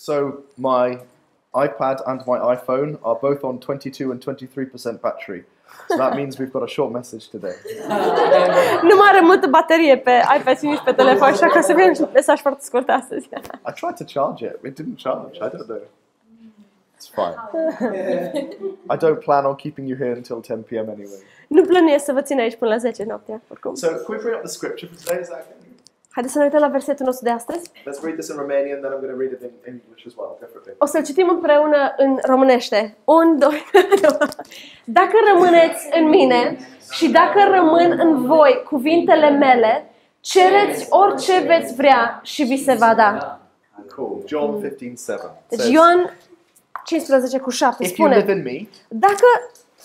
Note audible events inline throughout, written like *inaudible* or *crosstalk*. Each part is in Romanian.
So my iPad and my iPhone are both on 22 and 23% battery. So that means we've got a short message today. *laughs* Nu mai are multă baterie pe iPad și nici pe telefon, așa că să fie un mesaj foarte scurt astăzi. I tried to charge it. It didn't charge. I don't know. It's fine. *laughs* I don't plan on keeping you here until 10 p.m. anyway. Nu plănuiesc să vă țin aici până la 10 noaptea, oricum. So, can we bring up the scripture for today? Is that okay? Haideți să ne uităm la versetul nostru de astăzi. Let's read this in Romanian, then I'm going to read it in English as well. Go for it. O să-l citim împreună în românește. Un, doi, *laughs* Dacă rămâneți în mine și dacă rămân în voi cuvintele mele, cereți orice veți vrea și vi se va da. Cool. John 15, 7. Deci says, Ioan 15 cu 7 If you live spune, in me, dacă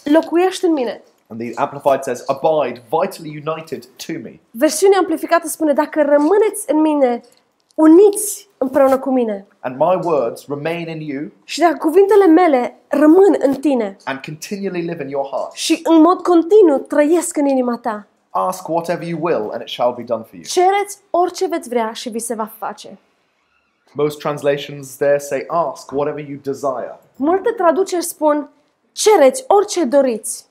locuiești în mine, and the Amplified says, abide vitally united to me, versiunea amplificată spune, dacă rămâneți în mine, uniți împreună cu mine. and my words remain in you Și dacă cuvintele mele rămân în tine and continually live in your heart, și în mod continuu trăiesc în inima ta, ask whatever you will, and it shall be done for you. cereți orice veți vrea și vi se va face. Most translations there say, ask whatever you desire, Multe traduceri spun, cereți orice doriți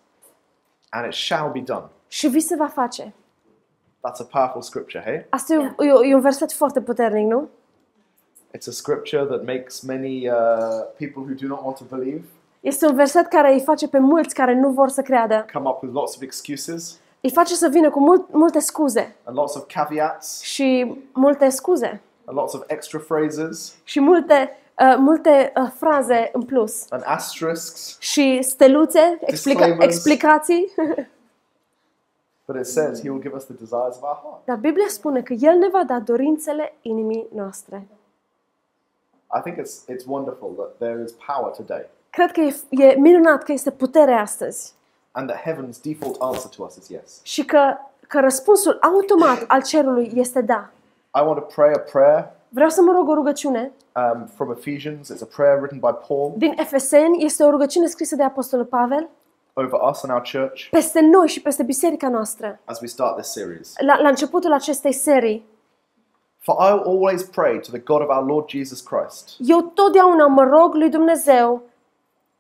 and it shall be done. și vi se va face. That's a powerful scripture, hey? Asta e un, e, e un verset foarte puternic, nu? It's a scripture that makes many uh, people who do not want to believe Este un verset care îi face pe mulți care nu vor să creadă. come up with lots of excuses Îi face să vină cu mult, multe scuze and lots of caveats și multe scuze and lots of extra phrases și multe, uh, multe uh, fraze în plus. and asterisks. Și steluțe, explica- Disclaimers. explicații. *laughs* But it says he will give us the desires of our heart. Dar Biblia spune că El ne va da dorințele inimii noastre. I think it's, it's wonderful that there is power today Cred că e, e minunat că este putere astăzi and that heaven's default answer to us is yes. și că, că răspunsul automat al cerului este da. I want to pray a prayer Vreau să mă rog o rugăciune. um, from Ephesians. It's a prayer written by Paul Din Efeseni este o rugăciune scrisă de Apostolul Pavel over us and our church peste noi și peste biserica noastră. as we start this series. La, la începutul acestei serii, For I will always pray to the God of our Lord Jesus Christ, eu totdeauna mă rog lui Dumnezeu,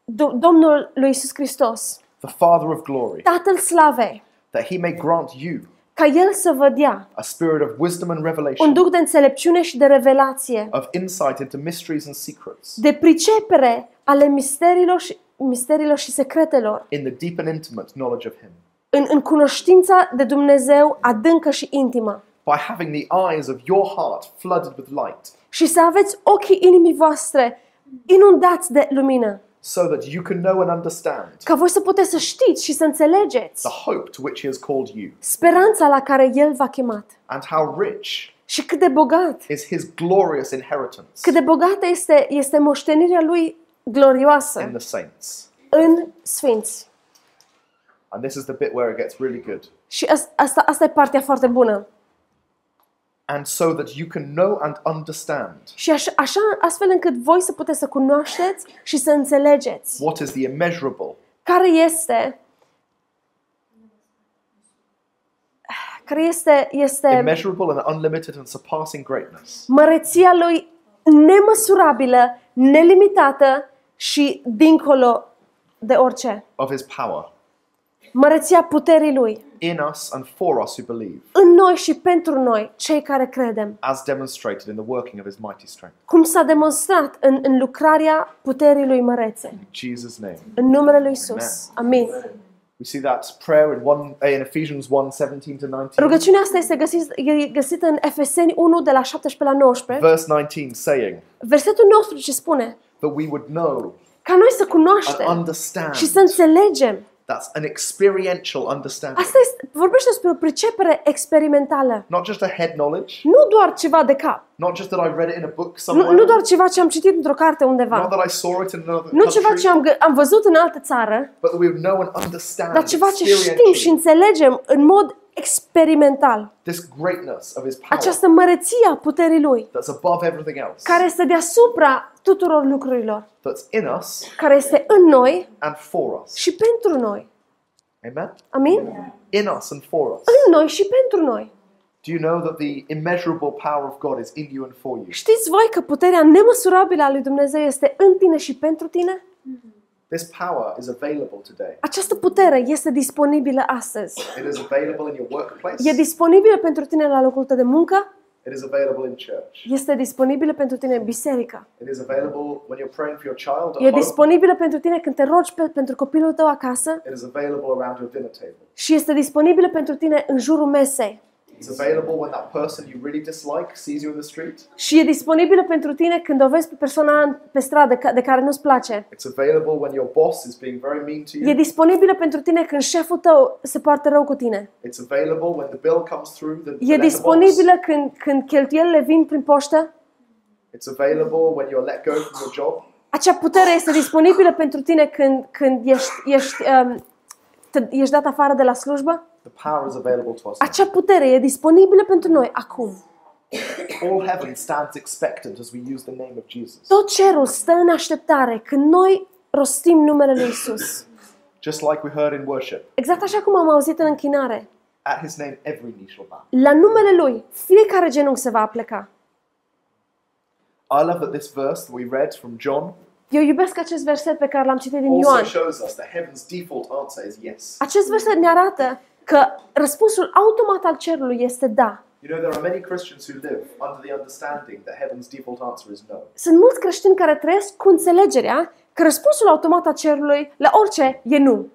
Do- Domnul lui Isus Hristos, the Father of glory, Tatăl Slavei, that he may grant you ca El să vă dea a spirit of wisdom and un revelation, duc de înțelepciune și de revelație, of insight into mysteries and secrets, de pricepere ale misterilor și, misterilor și secretelor, in the deep and intimate knowledge of him, în, în cunoștința de Dumnezeu adâncă și intimă. by having the eyes of your heart flooded with light, Și să aveți ochii inimii voastre inundați de lumină, so that you can know and understand ca voi să puteți să știți și să înțelegeți the hope to which he has called you, speranța la care El v-a chemat and how rich și cât de bogat, is his glorious inheritance cât de bogată este, este moștenirea Lui glorioasă in the saints. în sfinți. And this is the bit where it gets really good. Și as- asta, asta e partea foarte bună. And so that you can know and understand. Și așa, așa, astfel încât voi să puteți să cunoașteți și să înțelegeți. What is the immeasurable, care este care este, este immeasurable and unlimited and surpassing greatness. măreția lui nemăsurabilă, nelimitată și dincolo de orice. of his power Măreția puterii lui in us and for us who believe, în noi și pentru noi, cei care credem. as demonstrated in the working of his mighty strength. Cum s-a demonstrat în, în lucrarea puterii lui mărețe. In Jesus' name. În numele lui Isus. Amin. We see that prayer in one in Ephesians 1, 17 to 19. Rugăciunea asta este găsit, e găsită în Efeseni 1 de la 17 la 19. Verse 19 saying Versetul nostru ce spune? that we would know Ca noi să and cunoaștem understand. și să înțelegem. That's an experiential understanding. Asta este, vorbește despre o pricepere experimentală. Not just a head knowledge, Nu doar ceva de cap. not just that I read it in a book Nu, somewhere, nu doar ceva ce am citit într-o carte not undeva. that I saw it in another Nu ceva country, ce am, gă- am văzut în altă țară, but that we would know and understand dar ceva ce știm și experientially înțelegem în mod experimental. this greatness of his power Această măreție a puterii Lui, that's above everything else, care este deasupra tuturor lucrurilor, that's in us care este în noi and for us. și pentru noi. Amen? Amin? In us and for us. În noi și pentru noi. Do you know that the immeasurable power of God is in you and for you? Știți voi că puterea nemăsurabilă a lui Dumnezeu este în tine și pentru tine? This power is available today. Această putere este disponibilă astăzi. It is available in your workplace. E disponibilă pentru tine la locul tău de muncă, It is available in church. este disponibilă pentru tine în biserică. It is available when you're praying for your child E at home. disponibilă pentru tine când te rogi pe, pentru copilul tău acasă It is available around your dinner table. și este disponibilă pentru tine în jurul mesei. It's available when that person you really dislike sees you in the street. Și e disponibilă pentru tine când o vezi pe persoana pe stradă ca- de care nu-ți place. It's available when your boss is being very mean to E you. disponibilă pentru tine când șeful tău se poartă rău cu tine. It's available when the bill comes through the, the E letterbox. disponibilă când, când cheltuielile vin prin poștă. It's available when you're let go from your job. Acea putere este disponibilă pentru tine când, când ești, ești, um, te, ești dat afară de la slujbă. The power is available to us. Acea putere e disponibilă pentru noi acum. All heaven stands expectant as we use the name of Jesus. Tot cerul stă în așteptare când noi rostim numele lui Isus. Just like we heard in worship, Exact așa cum am auzit în închinare. at his name every knee shall bow. La numele lui, fiecare genunchi se va apleca. I love that this verse that we read from John Eu iubesc acest verset pe care l-am citit din also Ioan. shows us that heaven's default answer is yes. Acest verset ne arată că răspunsul automat al cerului este da. You know, there are many Christians who live under the understanding that heaven's default answer is no. Sunt mulți creștini care trăiesc cu înțelegerea că răspunsul automat al cerului la orice e nu.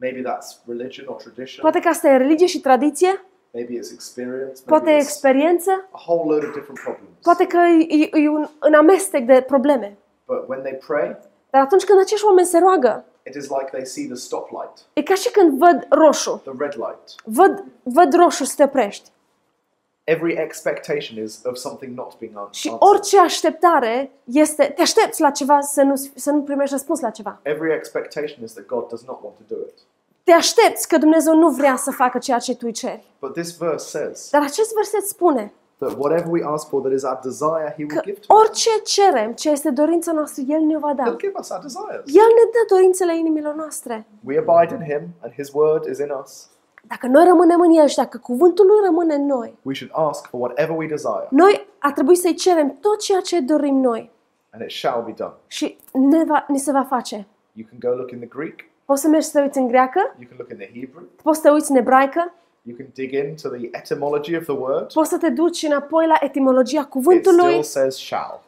Maybe that's religion or tradition. Poate că asta e religie și tradiție, Maybe it's experience. poate Maybe e it's experiență, a whole load of different problems. poate că e, e un, un amestec de probleme. But when they pray, Dar atunci când acești oameni se roagă, it is like they see the stoplight, e ca și când văd roșu. the red light. Văd, văd roșu să te oprești. Every expectation is of something not being an- Și answered. orice așteptare este, te aștepți la ceva să nu, să nu primești răspuns la ceva. Every expectation is that God does not want to do it. Te aștepți că Dumnezeu nu vrea să facă ceea ce tu îi ceri. But this verse says Dar acest verset spune that whatever we ask for that is our desire, He will că give to us. orice cerem, ce este dorința noastră, El ne va da. He'll give us our desires. El ne dă dorințele inimilor noastre. We abide in Him, and His word is in us. Dacă noi rămânem în El și dacă cuvântul Lui rămâne în noi, We should ask for whatever we desire, noi ar trebui să-i cerem tot ceea ce dorim noi and it shall be done. și ne, va, ni se va face. You can go look in the Greek, Poți să mergi să te uiți în greacă, you can look in the Hebrew, poți să te uiți în ebraică, you can dig into the etymology of the word. poți să te duci înapoi la etimologia It cuvântului. still says shall.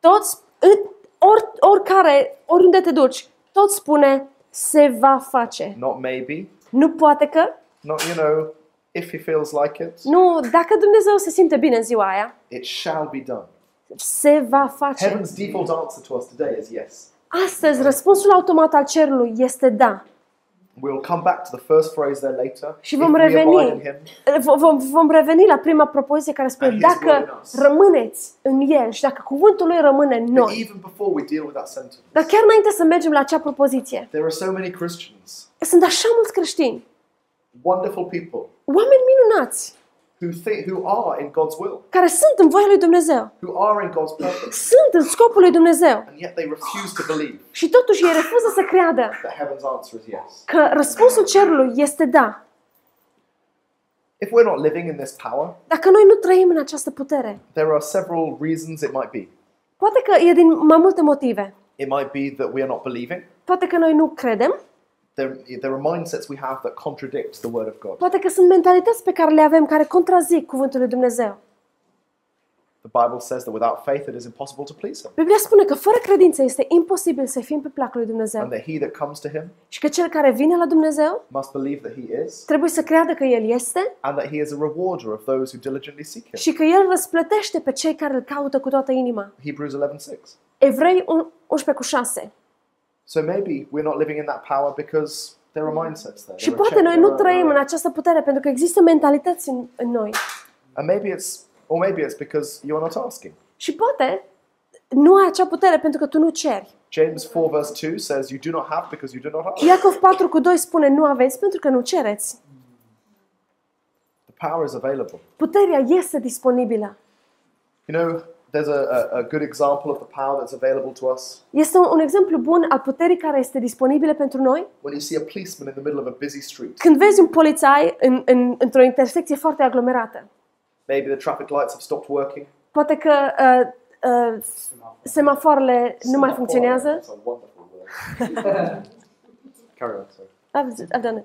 Toți, în- or, oricare, oriunde te duci, tot spune se va face. Not maybe, Nu poate că, not, you know, if He feels like it. nu, dacă Dumnezeu se simte bine în ziua aia, It shall be done. se va face. Heaven's default answer to us today is yes. Astăzi, răspunsul automat al cerului este da. We'll come back to the first phrase there later. Și If vom we abide reveni. in Him, V- Vom, vom reveni la prima propoziție care spune And his word in dacă us. rămâneți în El și dacă cuvântul Lui rămâne în but noi. even before we deal with that sentence, Dar chiar înainte să mergem la acea propoziție, there are so many Christians, sunt așa mulți creștini, wonderful people, oameni minunați, who think who are in God's will, care sunt în voia lui Dumnezeu, who are in God's purpose, sunt în scopul lui Dumnezeu and yet they refuse to believe și totuși ei refuză să creadă that heaven's answer is yes. că răspunsul cerului este da. If we're not living in this power, Dacă noi nu trăim în această putere, there are several reasons it might be. poate că e din mai multe motive. It might be that we are not believing. Poate că noi nu credem, There, there are mindsets we have that contradict the word of God. poate că sunt mentalități pe care le avem care contrazic cuvântul lui Dumnezeu. The Bible says that without faith it is impossible to please Him, Biblia spune că fără credință este imposibil să fim pe placul lui Dumnezeu and that he that comes to Him și că cel care vine la Dumnezeu must believe that He is, trebuie să creadă că El este and that He is a rewarder of those who diligently seek Him. și că El răsplătește pe cei care îl caută cu toată inima. Hebrews 11:6. Evrei 11 cu 6. So maybe we're not living in that power because there are mindsets there. Și There are poate check- noi nu there are- trăim în această putere pentru că există mentalități în, în noi. And maybe it's, or maybe it's because you're not asking. Și poate nu ai acea putere pentru că tu nu ceri. James 4 verse 2 says, You do not have because you do not ask. Iacov 4 cu 2 spune nu aveți pentru că nu cereți. The power is available. Puterea este disponibilă. You know, there's a, a, a good example of the power that's available to us Este un, un exemplu bun al puterii care este disponibilă pentru noi. when you see a policeman in the middle of a busy street. Când vezi un polițai în, în, într-o intersecție foarte aglomerată, Maybe the traffic lights have stopped working. Poate că uh, uh, semafoarele nu mai funcționează. That's a wonderful word. *laughs* Carry on, sorry. I've, I've done it.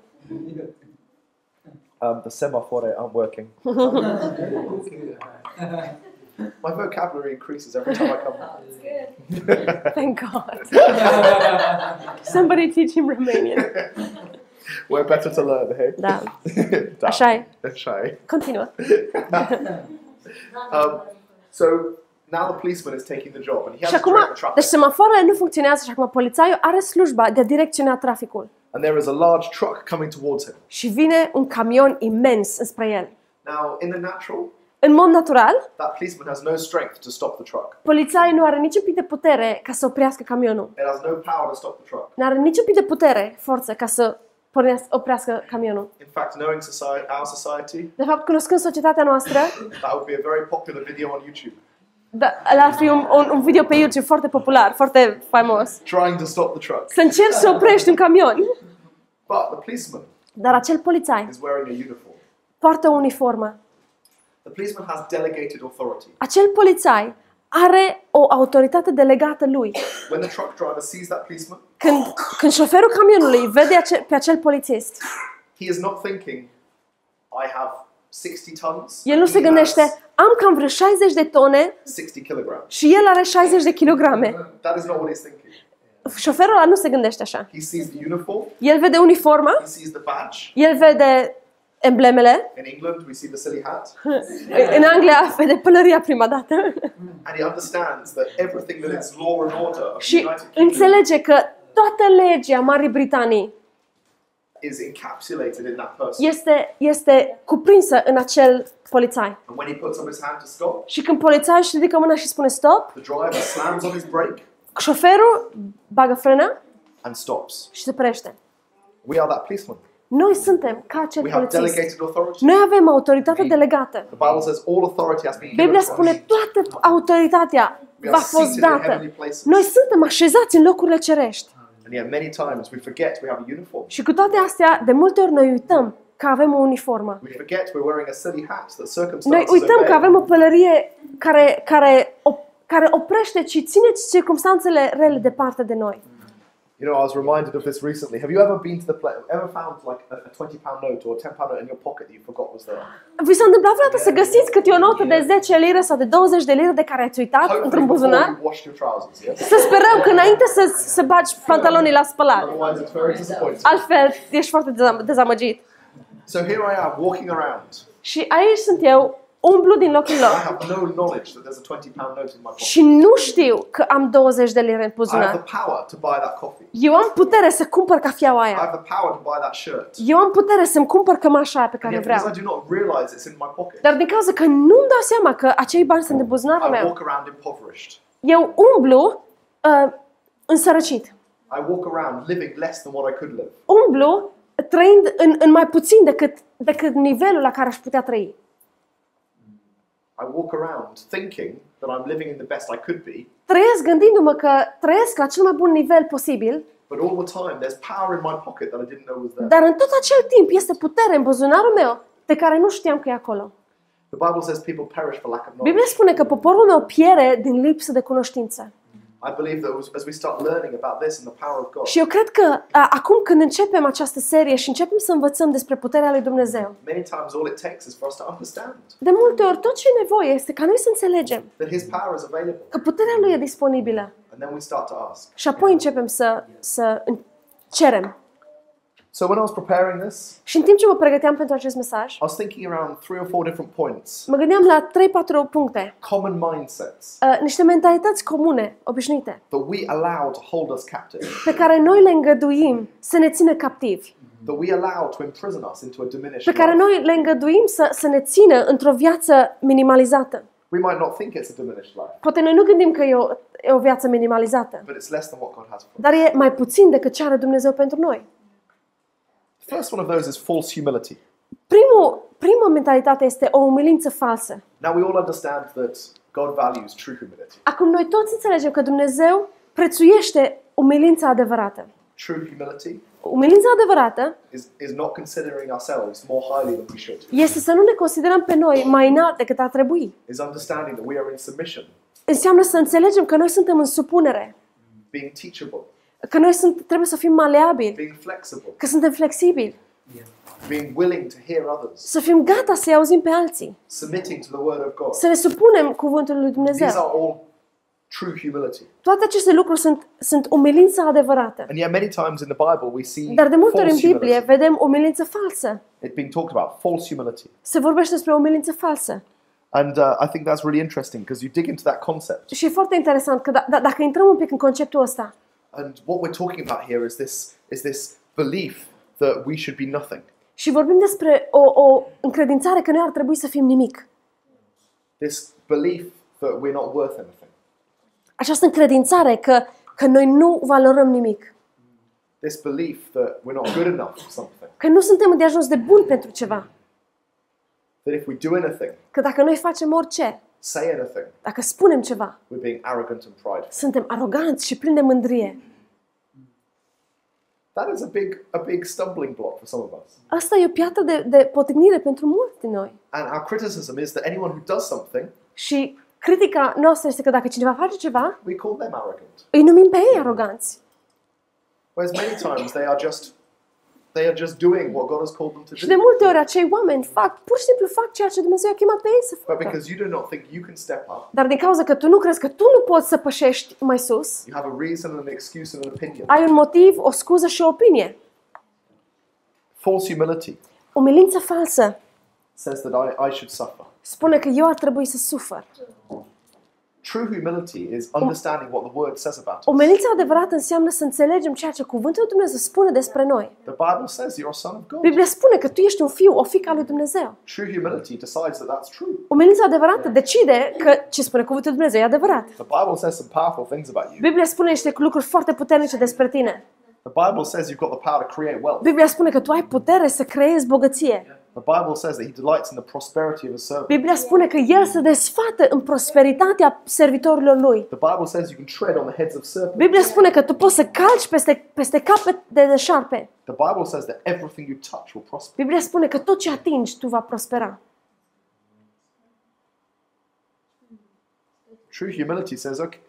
Um, the semaphore aren't working. *laughs* My vocabulary increases every time I come. *laughs* *laughs* Thank God. *laughs* Somebody teach him Romanian. We're better to learn, hey? Da. Da. Așa e. Așa e. Continuă. Um, so now the policeman is taking the job and he has Și to acum, direct the traffic. deci semafoarele nu funcționează și acum polițaiul are slujba de a direcționa traficul. And there is a large truck coming towards him. Și vine un camion imens înspre el. Now, in the natural, În mod natural, that policeman has no strength to stop the truck. polițaiul nu are niciun pic de putere ca să oprească camionul. It has no power to stop the truck. Nu are niciun pic de putere, forță, ca să pornească, oprească camionul. In fact, knowing society, our society, De fapt, cunoscând societatea noastră, that would be a very popular video on YouTube. da, ar fi un, un, un video pe YouTube foarte popular, foarte faimos. Trying to stop the truck. Să încerci să oprești un camion. But the policeman Dar acel polițai is wearing a uniform. poartă o uniformă. The policeman has delegated authority. Acel polițai are o autoritate delegată lui. When the truck driver sees that policeman, Când, când șoferul camionului vede ace, pe acel polițist, he is not thinking, I have 60 tons. el nu he se gândește, has am cam vreo 60 de tone 60 kilograms. și el are 60 de kilograme. That is not what he's thinking. Șoferul ăla nu se gândește așa. He sees the uniform, El vede uniforma, he sees the badge. el vede emblemele. In England, we see the silly hat. *laughs* În Anglia vede pălăria prima dată. *laughs* And he understands that everything that is law and order of the Și United Kingdom înțelege că toată legea Marii Britanii is encapsulated in that person. este, este cuprinsă în acel polițai. And when he puts up his hand to stop, Și când polițaiul își ridică mâna și spune stop, the driver slams on his brake șoferul bagă frâna and stops. și se oprește. We are that policeman. Noi suntem ca acel We have polițist. delegated authority. Noi avem autoritate delegată. The Bible says all authority has been given Biblia to spune us. toată autoritatea We are va fost seated in dată. heavenly places. Noi suntem așezați în locurile cerești. And yet many times we forget we have a uniform. Și cu toate astea, de multe ori noi uităm că avem o uniformă. We forget we're wearing a silly hat that Noi circumstances uităm că obey. avem o pălărie care, care, o, care oprește și ține circumstanțele rele departe de noi. You know, I was reminded of this recently. Have you ever been to the place, ever found like a, a 20 pound note or a 10 pound note in your pocket that you forgot was there? Vi s-a întâmplat vreodată să găsiți câte o notă de 10 lire sau de 20 de lire de care ați uitat Hopefully într-un before buzunar? you washed your trousers, yes? Să sperăm că înainte să, să bagi pantalonii la spălat. Otherwise it's very disappointing. Altfel, ești foarte dezam- dezamăgit. So here I am walking around. Și aici sunt eu, umblu din loc în I loc. have no knowledge that there's a 20 pound note in my pocket. Și nu știu că am 20 de lire în I have buzunar. the power to buy that coffee. Eu am putere să cumpăr cafeaua I aia. have the power to buy that shirt. Eu am putere să-mi cumpăr cămașa aia pe And care o yet, vreau. because I do not realize it's in my pocket, Dar din cauza că nu-mi dau seama că acei bani sunt de buzunarul I meu, walk around impoverished. eu umblu uh, însărăcit. I walk around living less than what I could live. Umblu trăind în, în mai puțin decât, decât nivelul la care aș putea trăi. I walk around thinking that I'm living in the best I could be, Trăiesc gândindu-mă că trăiesc la cel mai bun nivel posibil, but all the time there's power in my pocket that I didn't know was there. dar în tot acel timp este putere în buzunarul meu de care nu știam că e acolo. The Bible says people perish for lack of knowledge. Biblia spune că poporul meu piere din lipsă de cunoștință. I believe that as- as we start learning about this and the power of God, Și eu cred că a, acum când începem această serie și începem să învățăm despre puterea lui Dumnezeu, many times all it takes is for us to understand de multe ori tot ce e nevoie este ca noi să înțelegem that His power is available. că puterea lui e disponibilă. And then we start to ask. Și apoi începem să, să în- cerem. So when I was preparing this, Și în timp ce mă pregăteam pentru acest mesaj, I was thinking around three or four different points, mă gândeam la 3-4 puncte. common mindsets Uh, niște mentalități comune, obișnuite, that we allow to hold us captive, pe care noi le îngăduim să ne țină captivi, that we allow to imprison us into a pe diminished care life. noi le îngăduim să, să ne țină într-o viață minimalizată. We might not think it's a diminished life, Poate noi nu gândim că e o, e o viață minimalizată, but it's less than what God has for us. dar e mai puțin decât ce are Dumnezeu pentru noi. The first one of those is false humility. Primul, prima mentalitate este o umilință falsă. Now we all understand that God values true humility. Acum noi toți înțelegem că Dumnezeu prețuiește umilința adevărată. True humility Umilința adevărată is, is not considering ourselves more highly than we should. este să nu ne considerăm pe noi mai înalt decât ar trebui. Is understanding that we are in submission, Înseamnă să înțelegem că noi suntem în supunere, being teachable, că noi sunt, trebuie să fim maleabili, being flexible, că suntem flexibili, being willing to hear others, să fim gata să-i auzim pe alții, submitting to the word of God. să ne supunem cuvântul lui These Dumnezeu. are all true humility. Toate aceste lucruri sunt, sunt umilința adevărată. And yet, many times in the Bible, we see Dar de multe ori în false Biblie humility. vedem umilință falsă. It's being talked about, false humility. Se vorbește despre umilință falsă. And uh, I think that's really interesting because you dig into that concept. Și e foarte interesant că da, da, dacă intrăm un pic în conceptul ăsta, And what we're talking about here is this, is this belief that we should be nothing. și vorbim despre o, o încredințare că noi ar trebui să fim nimic. This belief that we're not worth anything. Această încredințare că, că noi nu valorăm nimic. This belief that we're not good enough for something. Că nu suntem de ajuns de bun pentru ceva. That if we do anything, Că dacă noi facem orice, say anything, dacă spunem ceva, we're being arrogant and prideful. suntem aroganți și plini de mândrie. That is a big, a big stumbling block for some of us. Asta e o piatră de, de potignire pentru mulți din noi. And our criticism is that anyone who does something, Și critica noastră este că dacă cineva face ceva, we call them arrogant. îi numim pe ei aroganți. Whereas many times they are just they are just doing what God has called them to Și de do. multe ori acei oameni fac, pur și simplu fac ceea ce Dumnezeu a chemat pe ei să But facă. because you do not think you can step up, Dar din cauza că tu nu crezi că tu nu poți să pășești mai sus, you have a reason, an excuse, and an opinion. ai un motiv, o scuză și o opinie. False humility Umilință falsă says that I, I should suffer. spune că eu ar trebui să sufăr. True humility is understanding what the word says about us. Umilința adevărată înseamnă să înțelegem ceea ce cuvântul lui Dumnezeu spune despre noi. The Bible says you're a son of God. Biblia spune că tu ești un fiu, o fiică a lui Dumnezeu. True humility decides that that's true. Umilința adevărată decide că ce spune cuvântul lui Dumnezeu e adevărat. The Bible says some powerful things about you. Biblia spune niște lucruri foarte puternice despre tine. The Bible says you've got the power to create wealth. Biblia spune că tu ai putere să creezi bogăție. The Bible says that He delights in the prosperity of a servant. Biblia spune că El se desfată în prosperitatea servitorilor Lui. The Bible says you can tread on the heads of serpents. Biblia spune că tu poți să calci peste, peste capete de, de șarpe. The Bible says that everything you touch will prosper. Biblia spune că tot ce atingi tu va prospera. True humility says, okay,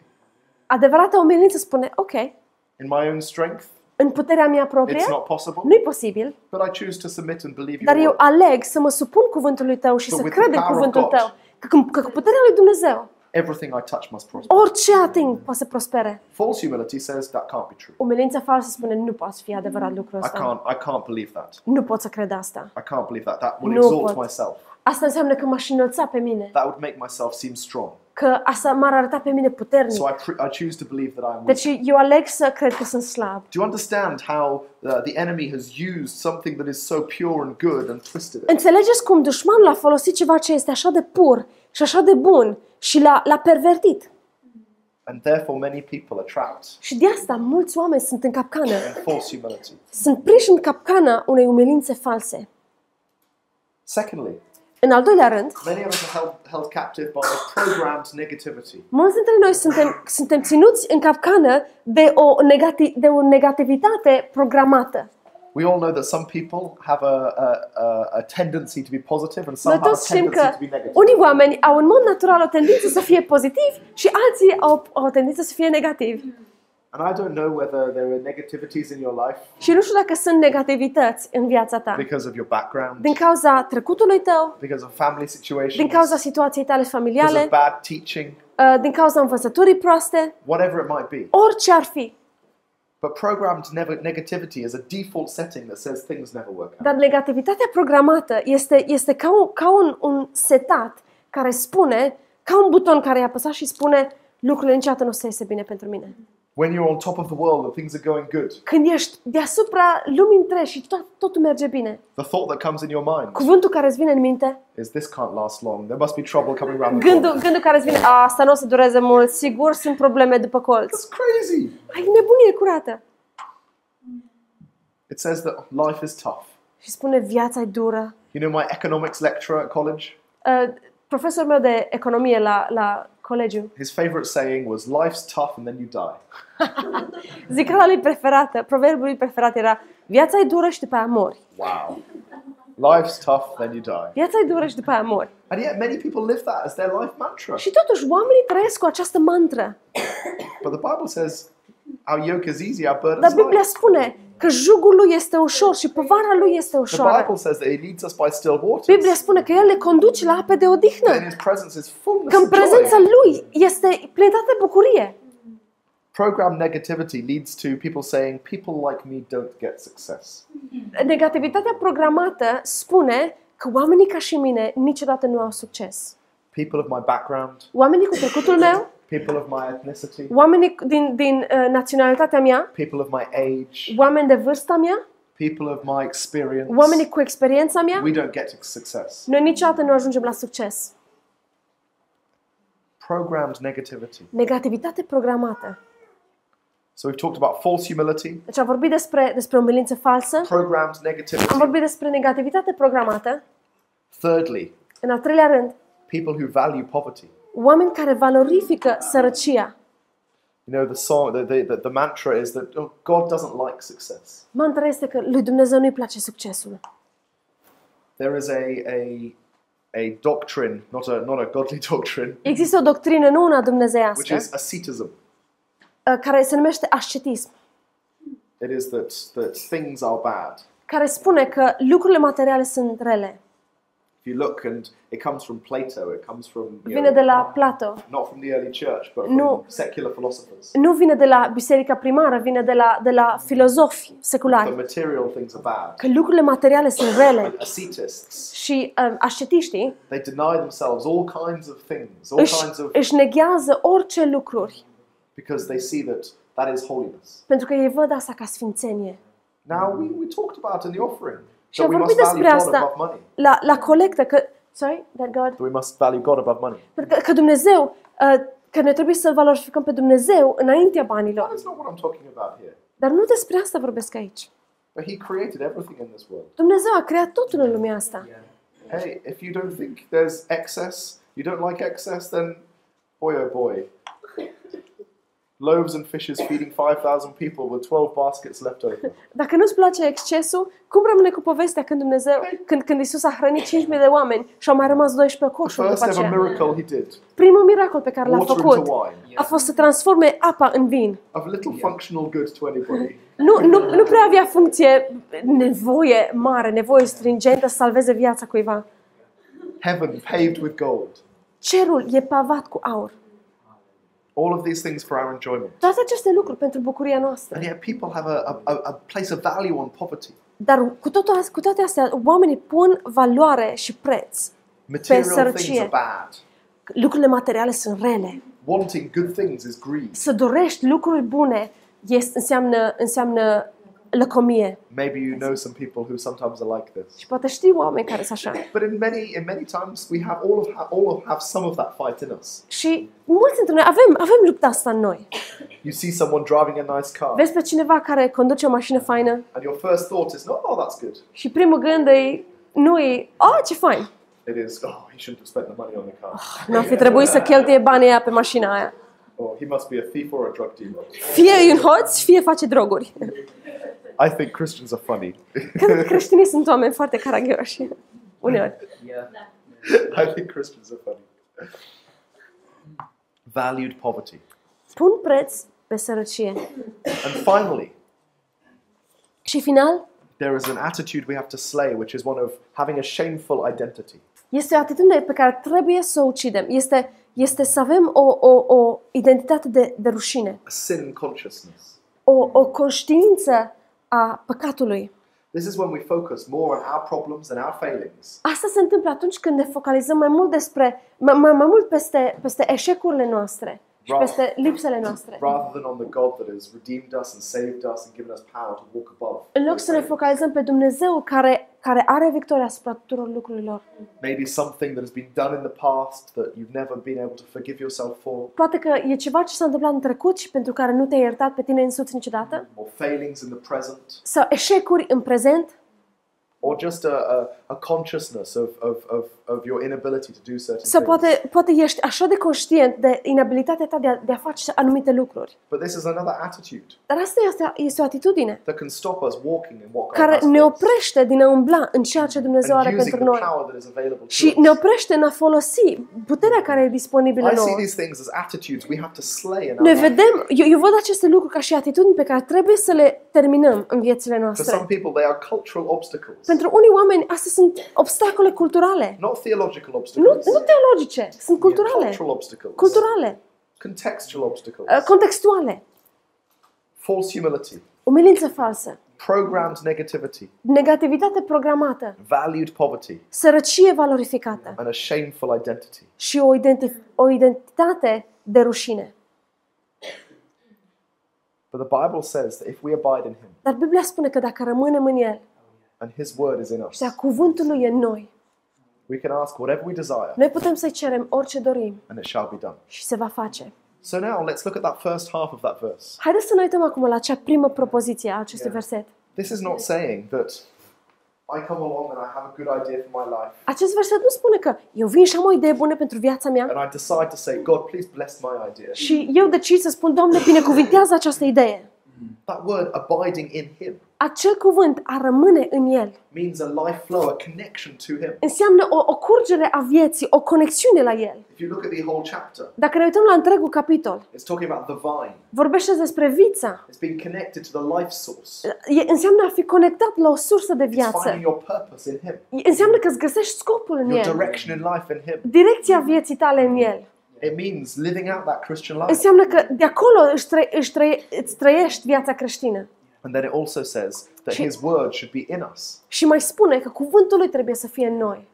Adevărata umilință spune, ok, in my own strength, în puterea mea proprie, it's not possible, nu-i posibil, but I choose to submit and believe dar your eu word. aleg să mă supun cuvântului tău și So să with the cred în power of cuvântul God- tău. Că, că, că cu puterea lui Dumnezeu, Everything I touch must prosper. orice ating poate să prospere. False humility says that can't be true. Umilința falsă spune, nu poate fi adevărat lucrul I ăsta. can't, I can't believe that. Nu pot să cred asta. I can't believe that. That will No exalt pot. myself. Asta înseamnă că m-aș înălța pe mine. That would make myself seem strong. Că asta m-ar arăta pe mine puternic. So I, pr- I choose to believe that I am weak. Deci eu aleg să cred că sunt slab. Do you understand how uh, the enemy has used something that is so pure and good and twisted it? Înțelegeți cum dușmanul a folosit ceva ce este așa de pur și așa de bun și l-a, l-a pervertit. And therefore, many people are trapped Și de asta mulți oameni sunt în capcană. in false humility. Sunt prinși în capcana unei umilințe false. Secondly, În al doilea rând, many of us are held, held captive by programmed negativity. mulți dintre noi suntem, suntem ținuți în capcană de o, negati- de o negativitate programată. We all know that some people have a, a, a, a tendency to be positive and some Noi have a toți știm tendency că to be negative. unii oameni au în mod natural o tendință să fie pozitivi și alții au, au o tendință să fie negativi. And I don't know whether there are negativities in your life Și nu știu dacă sunt negativități în viața ta. because of your background, Din cauza trecutului tău, because of family situations, din cauza situației tale because familiale, of bad teaching, uh, din cauza învățăturii proaste, whatever it might be. orice ar fi. But programmed never, negativity is a default setting that says things never work out. Dar negativitatea programată este, este ca, un, ca un, un setat care spune, ca un buton care e apăsat și spune lucrurile niciodată nu o să iese bine pentru mine. When you're on top of the world and things are going good, Când ești deasupra lumii întregi și tot, totul merge bine, the thought that comes in your mind cuvântul care îți vine în minte, is this can't last long. There must be trouble coming around the gândul, corner. gândul care îți vine, "A, asta nu o să dureze mult, sigur sunt probleme după colț. That's crazy. Ai nebunie curată. It says that life is tough. Și spune, viața e dură. You know my economics lecturer at college? Uh, profesorul meu de economie la, la colegiu. His favorite saying was, Life's tough and then you die. *laughs* Zicala lui preferată, proverbul lui preferat era Viața e dură și după aia mori. Wow. Life's tough, then you die. Viața e dură și după aia mori. And yet, many people live that as their life mantra. Și totuși oamenii trăiesc cu această mantră. But the Bible says, Our yoke is easy, our burden Dar is Biblia light. spune că jugul lui este ușor și povara lui este The ușoară. Bible says that He leads us by still waters. Biblia spune că El le conduce la ape de That in odihnă. His presence is fullness Că în of joy. prezența Lui este plinătate de bucurie. Program negativity leads to people saying, People like me don't get success. Negativitatea programată spune că oamenii ca și mine niciodată nu au succes. People of my background, Oamenii cu trecutul meu, people of my ethnicity, oamenii din, din uh, naționalitatea mea, people of my age, oameni de vârsta mea, people of my experience, oamenii cu experiența mea, we don't get to success. noi niciodată nu ajungem la succes. Programmed negativity. Negativitate programată. So we've talked about false humility, Deci am vorbit despre, despre o umilință falsă, programmed am negativity. vorbit despre negativitate programată. Thirdly, În al treilea rând, people who value poverty. Oameni care valorifică sărăcia. You know, the song, the, the, the, the mantra is that oh, God doesn't like success. Mantra este că lui Dumnezeu nu-i place succesul. There is a, a, a doctrine, not a, not a godly *laughs* doctrine, Există o doctrină, nu una which dumnezeiască, is ascetism. uh, care se numește ascetism, It is that, that things are bad. care spune că lucrurile materiale sunt rele. If you look, and it comes from Plato, it comes from, you Vine de know, la Plato. not from the early church, but No. from secular philosophers. Nu vine de la biserica primară, vine de la, de la filozofi The seculari. material things are bad. Că lucrurile materiale sunt rele. And ascetists, Și um, ascetiștii they deny themselves all kinds of things, all își, kinds of, își neghează orice lucruri. because they see that that is holiness. Pentru că ei văd asta ca sfințenie. Now, we, we talked about in the offering Și that am we must vorbit value despre God above asta money. la, la colectă, că, sorry, that God, That we must value God above money. că, că Dumnezeu, uh, că noi trebuie să-L valorificăm pe Dumnezeu înaintea banilor. That's not what I'm talking about here. Dar nu despre asta vorbesc aici. But He created everything in this world. Dumnezeu a creat totul în lumea asta. Hey, if you don't think there's excess, you don't like excess, then boy oh boy. Loaves and fishes feeding 5,000 people with 12 baskets left over. Dacă nu-ți place excesul, cum rămâne cu povestea când Dumnezeu, când, când Isus a hrănit 5.000 de oameni și au mai rămas 12 The coșuri first după ever aceea? miracle He did Primul miracol pe care l-a water făcut into wine. a fost să transforme apa în vin. Of little functional good to anybody. Nu, nu, nu prea avea funcție, nevoie mare, nevoie stringentă să salveze viața cuiva. Heaven paved with gold. Cerul e pavat cu aur. All of these things for our enjoyment. Toate aceste lucruri pentru bucuria noastră. And yet people have a, a, a place of value on poverty. Dar cu, totul, cu toate astea, oamenii pun valoare și preț. Material things sărăcie. are bad. Lucrurile materiale sunt rele. Wanting good things is greed. Să dorești lucruri bune este, înseamnă, înseamnă lăcomie. Maybe you know some people who sometimes are like this. Și poate știi oameni care sunt așa. But in many in many times we have all of all of have some of that fight in us. Și mulți dintre noi avem, avem lupta asta în noi. You see someone driving a nice car, Vezi pe cineva care conduce o mașină faină and your first thought is not, oh, that's good. și primul gând e, nu e, oh, ce fain. It is, oh, he shouldn't have spent the money on the car. Nu ar fi trebuit să cheltuie banii aia pe mașina aia. Or he must be a thief or a drug dealer. Fie e un hoț, fie face droguri. I think Christians are funny. *laughs* Cred că creștinii sunt oameni foarte caragioși. Uneori. *laughs* I think Christians are funny. Valued poverty. Pun preț pe sărăcie. And finally, Și final, there is an attitude we have to slay, which is one of having a shameful identity. este o atitudine pe care trebuie să o ucidem. Este, este să avem o, o, o identitate de, de rușine. A sin consciousness. O, o conștiință a păcatului. This is when we focus more on our problems and our failings Asta se întâmplă atunci când ne focalizăm mai mult despre, mai, mai, mai mult peste, peste eșecurile noastre și Bravo. peste lipsele noastre. rather than on the God that has redeemed us and saved us and given us power to walk above. În loc să ne focalizăm pe Dumnezeu care, care are victoria asupra tuturor lucrurilor. Maybe something that has been done in the past that you've never been able to forgive yourself for, Poate că e ceva ce s-a întâmplat în trecut și pentru care nu te-ai iertat pe tine însuți niciodată. or failings in the present, Sau eșecuri în prezent. or just a, a, a consciousness of, of, of, of your inability to do certain Sau things. poate, poate ești așa de conștient de inabilitatea ta de a, de a face anumite lucruri. But this is another attitude Dar asta este, este o atitudine that can stop us walking in what God care has ne for us oprește din a umbla în ceea ce Dumnezeu are and using pentru the noi. power that is available Și to ne us. oprește în a folosi puterea care e disponibilă I see nouă. these things as attitudes we have to slay in our Noi life. vedem, eu, eu văd aceste lucruri ca și atitudini pe care trebuie să le terminăm în viețile For noastre. some people, they are cultural obstacles, Pentru unii oameni, astea sunt obstacole culturale. not theological Nu, obstacles, nu teologice, sunt yeah, culturale. cultural obstacles, Culturale, contextual obstacles, uh, contextuale. false humility, Umilință falsă, programmed negativity, negativitate programată, valued poverty, sărăcie valorificată and a shameful identity. și o, identi- o identitate de rușine. But the Bible says that if we abide in Him Dar Biblia spune că dacă rămânem în El and His word is in us, și dacă cuvântul Lui e în noi, we can ask whatever we desire noi putem să-i cerem orice dorim and it shall be done. și se va face. So now let's look at that first half of that verse. Haideți să ne uităm acum la cea primă propoziție a acestui Yeah. verset. This is not saying that I come along and I have a good idea for my life Acest verset nu spune că eu vin și am o idee bună pentru viața mea and I decide to say, God, please bless my idea. și eu decid să spun, Doamne, binecuvintează această idee. That word, abiding in Him, Acel cuvânt a rămâne în El means a life flow, a connection to Him. înseamnă o, o curgere a vieții, o conexiune la El. If you look at the whole chapter, Dacă ne uităm la întregul capitol, it's talking about the vine. vorbește despre vița. It's being connected to the life source. E, înseamnă a fi conectat la o sursă de It's viață. finding your purpose in Him, E- Înseamnă că îți găsești scopul în your El. direction in life in Him. Direcția vieții tale în El. It means living out that Christian life. Înseamnă că de acolo își trăi, își trăi, îți trăiești viața creștină. And then it also says that Și- His word should be in us. Și mai spune că cuvântul lui trebuie să fie în noi.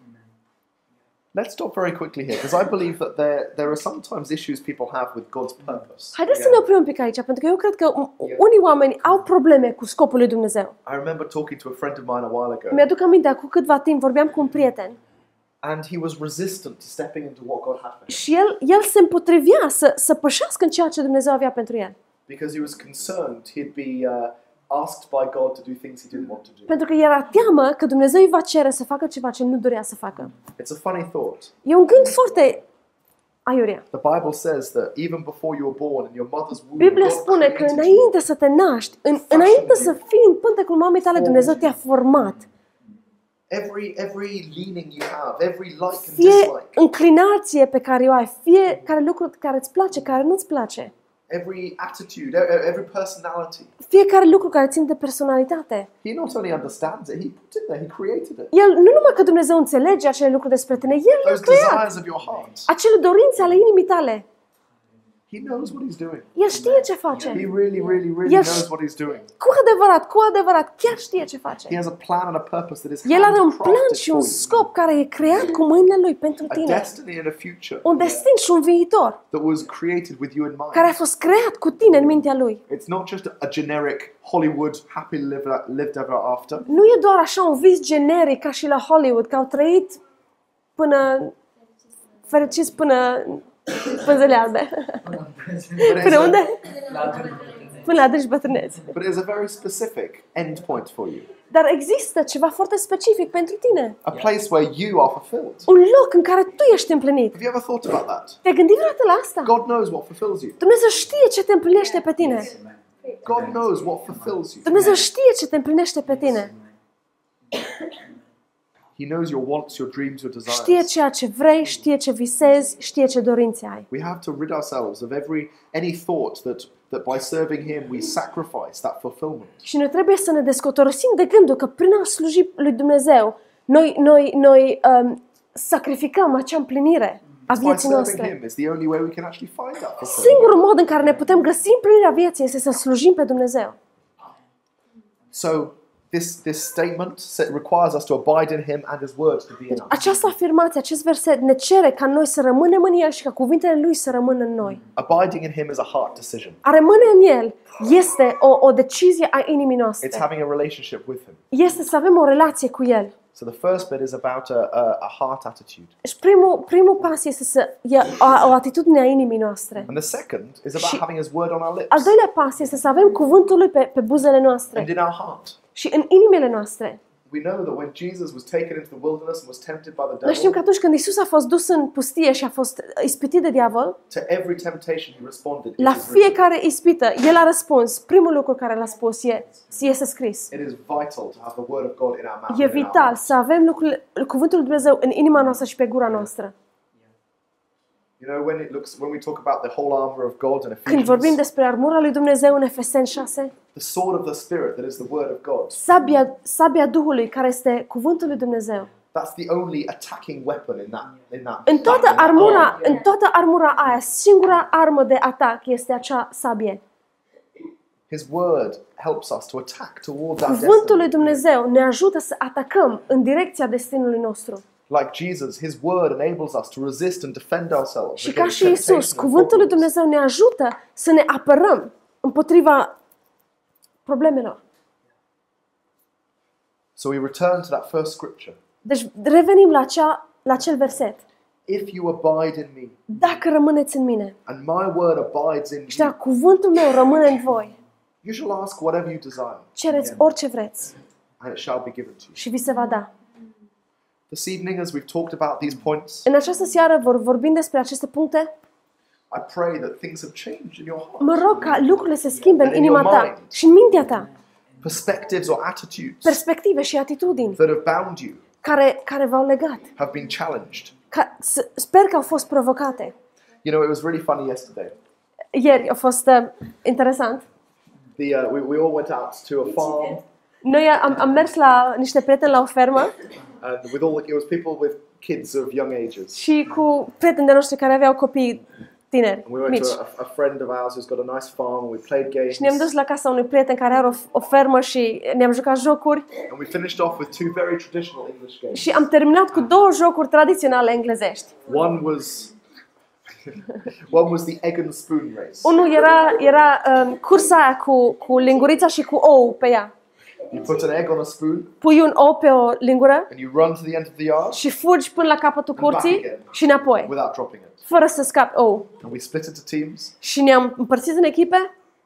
Let's stop very quickly here because I believe that there, there are sometimes issues people have with God's purpose. Haideți să ne oprim un pic aici, pentru că eu cred că u- unii oameni au probleme cu scopul lui Dumnezeu. I remember talking to a friend of mine a while ago, Mi-aduc aminte, acum câtva timp vorbeam cu un prieten and he was resistant to stepping into what God had for him și el, el se împotrivea să, să pășească în ceea ce Dumnezeu avea pentru el. because he was concerned he'd be uh, asked by God to do things he didn't want to do. Pentru că era teamă că Dumnezeu îi va cere să facă ceva ce nu dorea să facă. It's a funny thought. E un gând foarte aiurea. The Bible says that even before you were born in your mother's womb, Biblia God spune că created you. înainte să te naști, în, înainte să fii în pântecul mamei tale, Dumnezeu te-a format. Every every leaning you have, every like and Fie dislike, înclinație pe care o ai, fiecare lucru care îți place, care nu-ți place, every attitude, e- every personality. fiecare lucru care ține de personalitate. He not only understands it, he put it there, he created it. El nu numai că Dumnezeu înțelege acele lucruri despre tine, El le-a Those creat. desires of your heart. Acele dorințe ale inimii tale. He knows what he's doing. El știe ce He face. really, really, really Yes. knows what he's doing. Cu adevărat, cu adevărat, chiar știe ce He face. has a plan and a purpose that is El are un plan handcrafted și for un you. scop care e creat cu mâinile Lui pentru A tine. destiny and a future Un destin și un viitor that was created with you in care a mind. fost creat cu tine în mintea Lui. It's not just a generic Hollywood happy live, lived ever after. Nu e doar așa un vis generic ca și la Hollywood, că au trăit până fericiți până pânzele albe. But it's Până a, unde? Până la adânci bătrâneți. but it's a very specific end point for you. Dar există ceva foarte specific pentru tine. A place where you are fulfilled. Un loc în care tu ești împlinit. Have you ever thought about that? Te-ai gândit vreodată la asta? God knows what fulfills you. Dumnezeu știe ce te împlinește pe tine. God knows what fulfills you. Dumnezeu știe ce te împlinește pe tine. He knows your wants, your dreams, your Știe desires. ceea ce vrei, știe ce visezi, știe ce dorințe ai. We have to rid ourselves of every any thought that that by serving Him we sacrifice that fulfillment. Și noi trebuie să ne descotorosim de gândul că prin a sluji lui Dumnezeu, noi, noi, noi um, sacrificăm acea împlinire a By vieții serving noastre. Him is the only way we can actually find that fulfillment. Singurul mod în care ne putem găsi împlinirea vieții este să slujim pe Dumnezeu. So this this statement sa- requires us to abide in Him and His word to be in us. Această afirmație, acest verset ne cere ca noi să rămânem în El și ca cuvintele Lui să rămână în noi. Abiding in Him is a heart decision. A rămâne în El este o, o decizie a inimii It's noastre. having a relationship with Him. Este să avem o relație cu El. So the first bit is about a, a, a heart attitude, Și primul, primul pas este să e o, o atitudine a inimii noastre. and the second is about Și- having His word on our lips Al doilea pas este să avem cuvântul Lui pe, pe buzele noastre and in our heart. Și în inimile noastre. we know that when Jesus was taken into the wilderness and was tempted by the Noi știm că devil, atunci când Isus a fost dus în pustie și a fost ispitit de diavol, to every temptation he responded. It la is written. fiecare ispită, el a răspuns. Primul lucru care l-a spus e, este scris. It is vital to have the word of God in our mouth. E and in our vital heart. să avem lucrurile, cuvântul lui Dumnezeu în inima noastră și pe gura noastră. Când Ephesians, vorbim despre armura lui Dumnezeu în Efeseni 6, the sword of the Spirit that is the word of God. sabia, sabia Duhului, care este cuvântul lui Dumnezeu. That's the only attacking weapon in that in that. În toată in that armura, armor. în toată armura aia, singura armă de atac este acea sabie. His word helps us to attack towards our Cuvântul lui destiny. Dumnezeu ne ajută să atacăm în direcția destinului nostru. Like Jesus, His word enables us to resist and defend ourselves. Și ca against și Isus, temptation and cuvântul lui problems. Dumnezeu ne ajută să ne apărăm împotriva problemelor. So we return to that first scripture. Deci revenim la, acea, la acel verset. If you abide in me, Dacă rămâneți în mine and my word abides in și you, dacă cuvântul meu rămâne în voi, you shall ask whatever you desire, cereți orice vreți and it shall be given to you. și vi se va da. This evening, as we've talked about these points, În această seară vor vorbim despre aceste puncte. I pray that things have changed in your heart. Mă rog ca lucrurile să schimbe în And in your inima ta mind. și în mintea ta. Perspectives or attitudes Perspective și atitudini that have bound you care, care v-au legat. have been challenged. Ca, s- sper că au fost provocate. You know, it was really funny yesterday. Ieri a fost uh, interesant. The, uh, we, we all went out to a farm, Noi am, am mers la niște prieteni la o fermă and with all it was people with kids of young ages. și cu prieteni de noștri care aveau copii tineri, And we went mici. to a, a friend of ours who's got a nice farm, and we played games. Și ne-am dus la casa unui prieten care are o, o fermă și ne-am jucat jocuri And we finished off with two very traditional English games. și am terminat cu două jocuri tradiționale englezești. One was *laughs* one was the egg and spoon race. Unul era, era um, cursa aia cu, cu lingurița și cu ou pe ea. You put an egg on a spoon Pui un ou pe o lingură and you run to the end of the yard și fugi până la capătul curții și înapoi, without dropping it. fără să scapi ou. And we split into teams. Și ne-am împărțit în echipe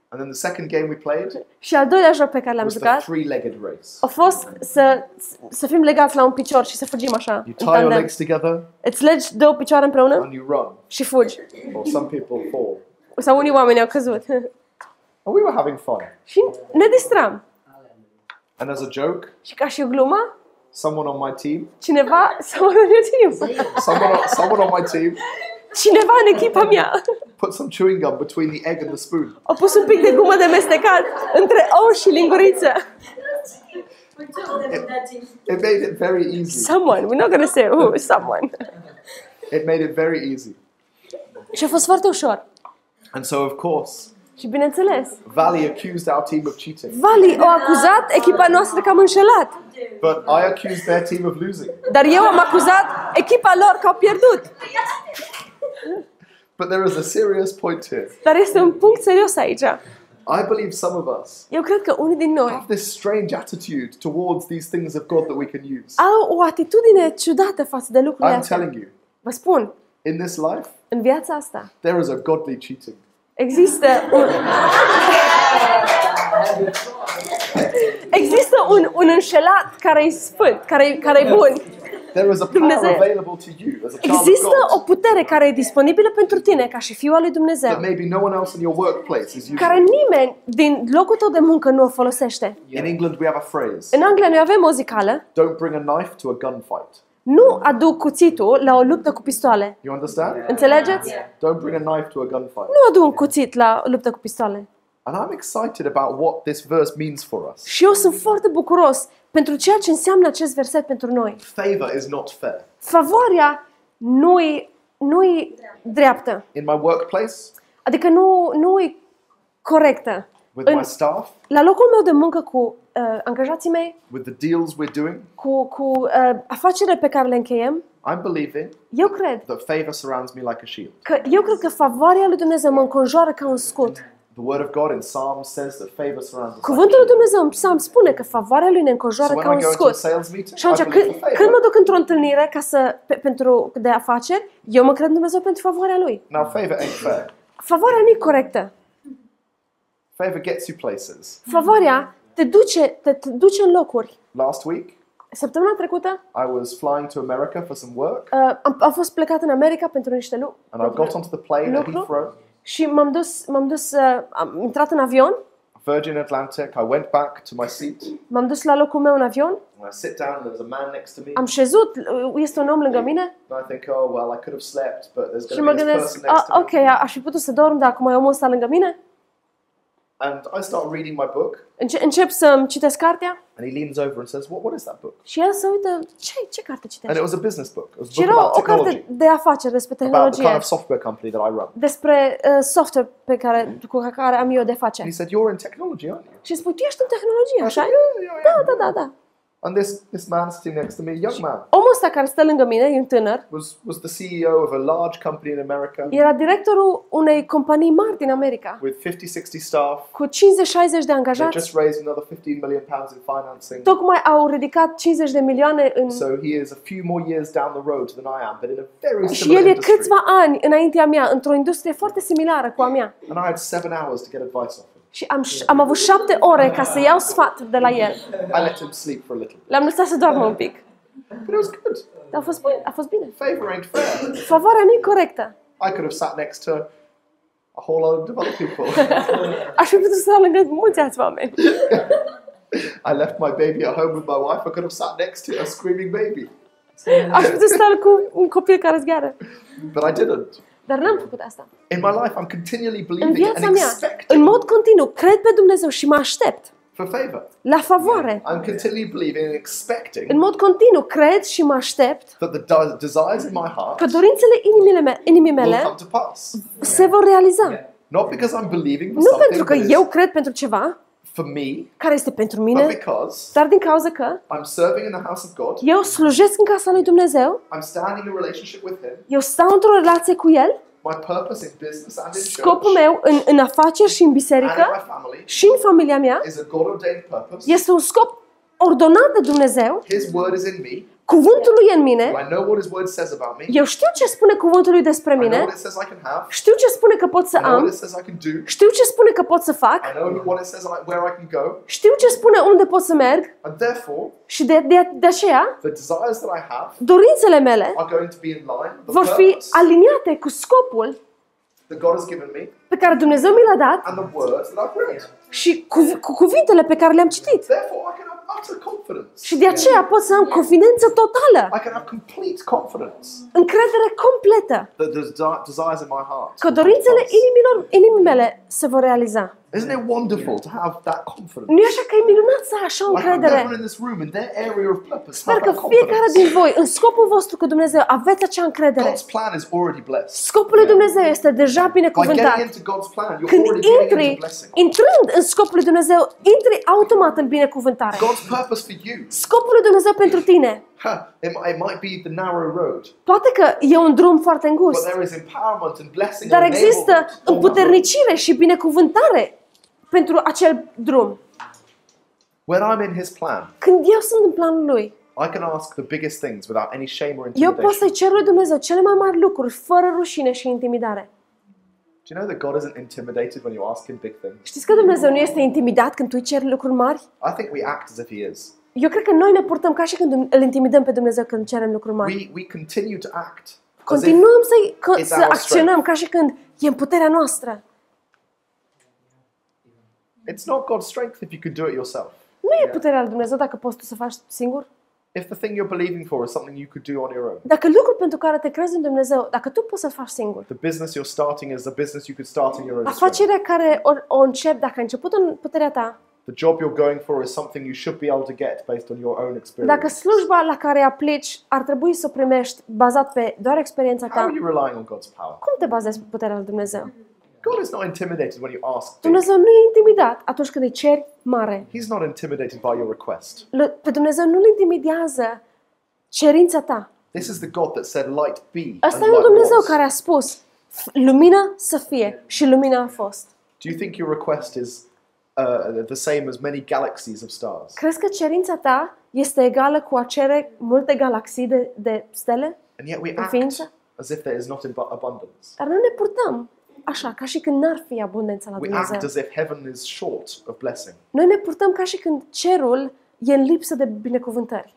And then the second game we played și al doilea joc pe care l-am was the jucat three-legged race. a fost să, să fim legați la un picior și să fugim așa, You în tie your tandem. legs together Îți legi două picioare împreună and you run. și fugi. Or some people fall. Sau unii oameni au căzut. And we were having fun. și ne distram. And as a joke, Și ca și o glumă, someone on my team, cineva, sau în timp, someone on, someone on my team cineva în echipa mea put some chewing gum between the egg and the spoon. a pus un pic de gumă de mestecat între ou și linguriță. It made it very easy. Someone, we're not gonna say who, someone. It made it very easy. Și a fost foarte ușor. And so, of course, Și bineînțeles, Valley accused our team of cheating. Vali a acuzat echipa noastră că am înșelat. But I accused their team of losing. Dar eu am acuzat echipa lor că au pierdut. But there is a serious point here. Dar este un punct serios aici. I believe some of us Eu cred că unii din noi have this strange attitude towards these things of God that we can use. au o atitudine ciudată față de lucrurile I'm astea. telling you, Vă spun, in this life, în viața asta there is a godly cheating. Există un... Există un, un înșelat care e sfânt, care, care e bun. There is a power Dumnezeu. available to you as a child of Există o God putere care e disponibilă pentru tine ca și fiul al lui that Dumnezeu, maybe no one else in your workplace is using. care nimeni din locul tău de muncă nu o folosește. In England, we have a phrase În Anglia noi avem o zicală, don't bring a knife to a gunfight. Nu aduc cuțitul la o luptă cu pistoale. You understand? Înțelegeți? Don't bring a knife to a gunfight. Nu adu un cuțit la o luptă cu pistoale. And I'm excited about what this verse means for us. Și eu sunt foarte bucuros pentru ceea ce înseamnă acest verset pentru noi. Favor is not fair. Favoarea nu-i, nu-i dreaptă. In my workplace, Adică nu, nu-i corectă. with În, my staff, la locul meu de muncă cu uh, angajații mei, with the deals we're doing, cu, cu uh, afacerile pe care le încheiem, I'm believing eu cred that favor surrounds me like a shield. că eu cred că favoarea lui Dumnezeu mă înconjoară ca un scut. The word of God in Psalms says that favor surrounds us. Like a Cuvântul lui shield. Dumnezeu în Psalm spune că favoarea lui ne So înconjoară when ca I un go into a scut. sales meeting, Și atunci, I believe când, for când mă favor. duc într-o întâlnire ca să, pe, pentru, de afaceri, eu mă cred în Dumnezeu pentru favoarea lui. Now, favor ain't fair. Favoarea nu e corectă. Favor gets you places. Favoarea te duce, te, te duce în locuri. Last week, Săptămâna trecută I was flying to America for some work, uh, am, am fost plecat în America pentru niște lucruri and I got onto the plane at Lucru? Heathrow, și m-am dus, m-am dus uh, am intrat în avion, Virgin Atlantic. I went back to my seat, m-am dus la locul meu în avion, and I sit down, and there's a man next to me, am șezut, uh, este un om lângă mine and I think, oh well, I could have slept, but there's și going mă to be this gândesc, person next "A, to ok, me. a- aș fi putut să dorm, dar acum e omul ăsta lângă mine. And I start reading my book, Înce- încep să-mi citesc cartea and he leans over and says, "What? What is that book?" și el se uită, ce, ce carte And it citești? was a business book. It was a Și book era about o carte technology, de afaceri despre about the tehnologie, kind of software company that I run. despre uh, software pe care, cu care am eu de And face. he said, "You're in technology, aren't you?" Și spui, tu ești în tehnologie, I așa said, e? "Yeah, yeah, I am." Da, da, da, da. And this this man sitting next to me, young man, Omul ăsta care stă lângă mine, e un tânăr, was was the CEO of a large company in America era directorul unei companii mari din America, with 50, 60 staff. cu 50-60 de They angajați. just raised another 15 million pounds in financing. Tocmai au ridicat 50 de milioane în... So he is a few more years down the road than I am, but in a very Și similar el e industry. câțiva ani înaintea mea, într-o industrie foarte similară cu a mea. And I had seven hours to get advice off him. Și am, am avut șapte ore ca să iau sfat de la el. I let him sleep for a little, L-am lăsat să doarmă un pic. but it was good. Dar a fost bine. A fost bine. Favor ain't fair. Favoarea nu e corectă. I could have sat next to a whole lot of other people. *laughs* Aș fi putut să stau lângă mulți alți oameni. *laughs* I left my baby at home with my wife. I could have sat next to a screaming baby, Aș fi putut să stau cu un copil care zgheară. but I didn't. Dar n-am făcut asta. In my life, I'm continually În believing viața and mea, în expecting mod continuu, cred pe Dumnezeu și mă aștept for favor. la favoare. I'm continually believing and În expecting mod continuu, cred și mă aștept that the de- desires in my heart că dorințele inimile me- inimii will mele come to pass. se vor realiza. Not because I'm believing for Nu something pentru că that is eu cred pentru ceva for me, care este pentru but mine, because dar din cauza că I'm serving in the house of God. eu slujesc în casa lui Dumnezeu, I'm standing in a relationship with Him. eu stau într-o relație cu El, My purpose in business and in scopul church meu în, în afaceri și în and in biserică my family și în familia mea is a God ordained purpose. este un scop ordonat de Dumnezeu, His word is in me. Cuvântul lui e în mine, I know what His word says about me. eu știu ce spune cuvântul lui despre I know mine, what it says I can have. știu ce spune că pot să I know what am, it says I can do. știu ce spune că pot să fac, I know what it says I, where I can go. știu ce spune unde pot să merg And therefore, și de, de, de aceea the desires that I have dorințele mele are going to be in line with vor the fi purpose aliniate cu scopul that God has given me pe care Dumnezeu mi l-a dat and the words that I've read. și cu, cu cuvintele pe care le-am citit. Therefore, I can have utter confidence. Și de aceea pot să am confidență totală, I can have complete confidence încredere completă that the desi- desires in my heart. că dorințele inimilor, inimii mele se vor realiza. Isn't it wonderful to have that confidence? Nu e așa că e minunat să ai așa o Like everyone încredere? in this room, in their area of purpose, Sper have că that fiecare confidence. din voi, în scopul vostru cu Dumnezeu, aveți acea încredere. God's plan is already blessed. Scopul lui Dumnezeu este deja By getting binecuvântat. into God's plan, you're Când already getting intri, into blessing. intrând în scopul lui Dumnezeu, intri automat în binecuvântare. God's purpose for you, Scopul lui Dumnezeu pentru tine. Huh, it, might, it might be the narrow road, Poate că e un drum foarte but îngust, there is empowerment and blessing dar and există enablement on that road. împuternicire și binecuvântare pentru acel drum. When I'm in His plan, Când eu sunt în planul lui, I can ask the biggest things without any shame or eu pot intimidation. să-i cer lui Dumnezeu cele mai mari lucruri, fără rușine și intimidare. Do you know that God isn't intimidated when you ask Him big things? Știți că Dumnezeu nu este intimidat când tu îi ceri lucruri mari? I think we act as if He is. Eu cred că noi ne purtăm ca și când îl intimidăm pe Dumnezeu când cerem lucruri mari. We, we continue to act as if Continuăm să, că, it's să our acționăm ca și când e în puterea noastră. it's not God's strength if you could do it yourself. Nu e puterea lui Dumnezeu dacă poți tu să faci singur. If the thing you're believing for is something you could do on your own, Dacă lucrul pentru care te crezi în Dumnezeu, dacă tu poți să-l faci singur, the business you're starting is a business you could start in your own strength. afacerea care o, o începi, dacă ai început în puterea ta, The job you're going for is something you should be able to get based on your own experience. dacă slujba la care aplici ar trebui să o primești bazat pe doar experiența How are ta, you relying on God's power? cum te bazezi pe puterea lui Dumnezeu? God is not intimidated when you ask. big. Dumnezeu nu e intimidat atunci când îi ceri mare. He's not intimidated by your request. L- Pe Dumnezeu nu-l intimidează cerința ta. This is the God that said, "Light be," and Asta e un light Dumnezeu was. care a spus, "F- lumină să fie și lumina a fost. Do you think your request is uh, the same as many galaxies of stars? Crezi că cerința ta este egală cu a cere multe galaxii de, de stele? And yet we În act ființă? as if there is not ab- abundance. Dar noi ne purtăm așa, ca și când n-ar fi abundența la We act Dumnezeu. as if heaven is short of blessing. Noi ne purtăm ca și când cerul e în lipsă de binecuvântări.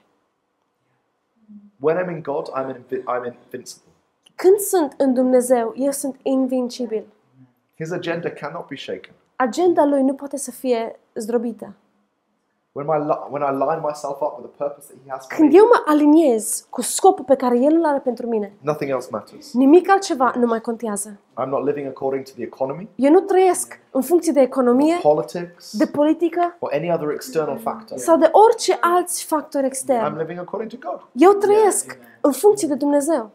When I'm in God, I'm, invi- I'm invincible. Când sunt în Dumnezeu, eu sunt invincibil. His agenda cannot be shaken. Agenda lui nu poate să fie zdrobită. When, my, li- when I line myself up with the purpose that He has for Când me, eu mă aliniez cu scopul pe care El îl are pentru mine, nothing else matters. nimic altceva nu mai contează. I'm not living according to the economy, Eu nu trăiesc în funcție de economie, politics, de politică or any other external factor. sau de orice alți factori I'm externi. living according to God. Eu trăiesc în funcție de Dumnezeu.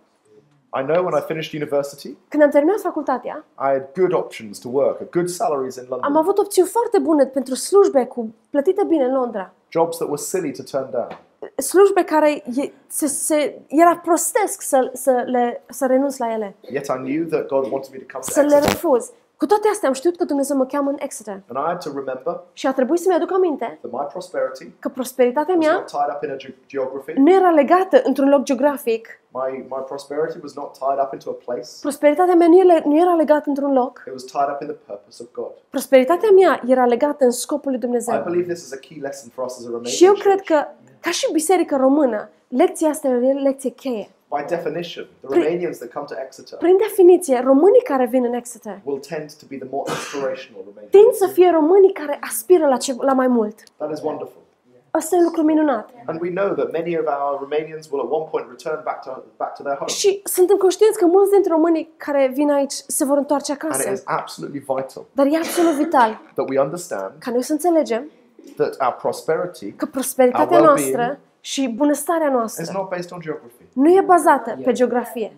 I know when I finished university, Când am terminat facultatea, I had good options to work, at good salaries in am London, avut opțiuni foarte bune pentru slujbe cu plătite bine în Londra. jobs that were silly to turn down. Slujbe care e, se, se, era prostesc să, să, le, să renunț la ele, Yet I knew that God wanted me to come to să le Exeter. refuz. Cu toate astea am știut că Dumnezeu mă cheamă în Exeter And I had to remember și a trebuit să-mi aduc aminte that my prosperity că prosperitatea was mea not tied up in a ge- geography. nu era legată într-un loc geografic. My, my prosperity was not tied up into a place. Prosperitatea mea nu era, nu era legată într-un loc. It was tied up in the purpose of God. Prosperitatea mea era legată în scopul lui I Dumnezeu. believe this is a key lesson for us as a Romanian Și eu cred church. că, ca și biserică română, lecția asta e o lecție cheie. By definition, the Pri- Romanians that come to Exeter Prin definiție, românii care vin în Exeter will tend to be the more inspirational Romanians. tind să fie românii care aspiră la, ce, la mai mult. That is wonderful. Asta e un lucru minunat. And we know that many of our Romanians will at one point return back to, back to their home. Și suntem conștienți că mulți dintre românii care vin aici se vor întoarce And it acasă. is absolutely vital Dar e absolut vital that we understand ca noi să înțelegem that our prosperity că prosperitatea Our well-being noastră și bunăstarea is noastră not based on geography. nu e bazată pe geografie.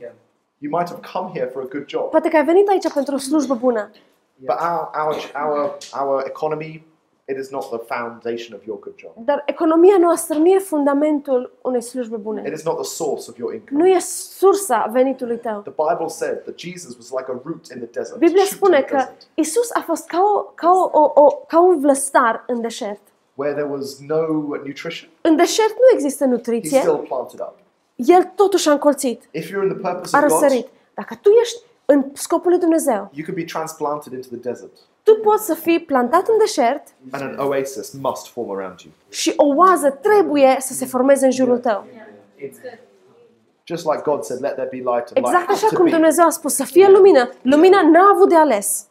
You might have come here for a good job, Poate că ai venit aici pentru o slujbă bună, but our, our, our, our economy, it is not the foundation of your good job. dar economia noastră nu e fundamentul unei slujbe It bune. is not the source of your income. Nu e sursa venitului tău. The Bible said that Jesus was like a root in the desert. Biblia shoot in spune the că desert, Isus a fost ca, o, ca, o, o, o, ca un vlăstar în deșert. Where there was no nutrition. În deșert nu există He nutriție, still planted up. el totuși a încolțit, If you're in the purpose a of God, răsărit. Dacă tu ești în scopul lui Dumnezeu, you can be transplanted into the desert, tu poți să fii plantat în deșert and an oasis must form around you. și o oază trebuie să se formeze în jurul tău. Just like God said, "Let there be light," and Exact light așa had to cum be. Dumnezeu a spus să fie lumină. Lumina n-a avut de ales.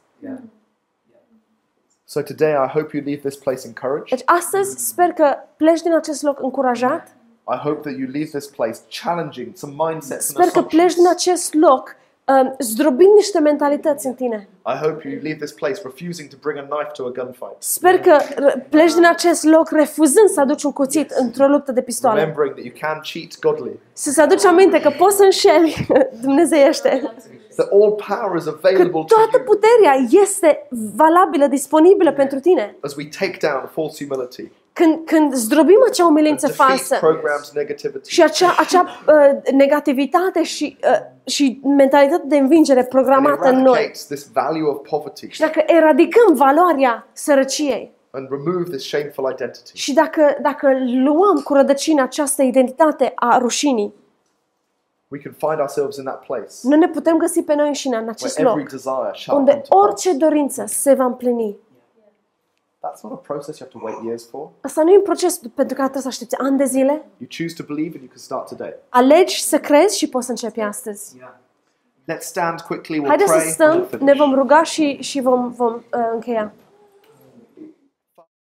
So today, I hope you leave this place encouraged. Deci astăzi sper că pleci din acest loc încurajat. I hope that you leave this place challenging some mindsets and Sper că pleci din assumptions. acest loc um, zdrobind niște mentalități în tine. I hope you leave this place refusing to bring a knife to a gunfight, Sper că r- pleci din acest loc refuzând să aduci un cuțit într-o luptă de pistoale. remembering that you can cheat godly, Să-ți aduci aminte că poți să înșeli *laughs* dumnezeiește. That all power is Că available to toată you. puterea este valabilă, disponibilă pentru tine. as we take down false humility, Când, când zdrobim acea umilință defeat falsă programs negativity, și acea, acea uh, negativitate și, uh, și mentalitate de învingere and programată în noi. eradicates this value of poverty. Și dacă eradicăm valoarea sărăciei and remove this shameful identity, și dacă, dacă luăm cu rădăcină această identitate a rușinii, we can find ourselves in that place nu ne putem găsi pe noi înșine în acest where loc every desire shall come unde to pass. orice dorință se va împlini. That's not a process you have to wait years for. Asta nu e un proces pentru care trebuie să aștepți ani de zile. You choose to believe and you can start today. Alegi să crezi și poți să începi astăzi. Let's stand quickly, we'll Haideți să pray, and stăm, we'll ne finish. vom ruga și, și vom, vom uh, încheia.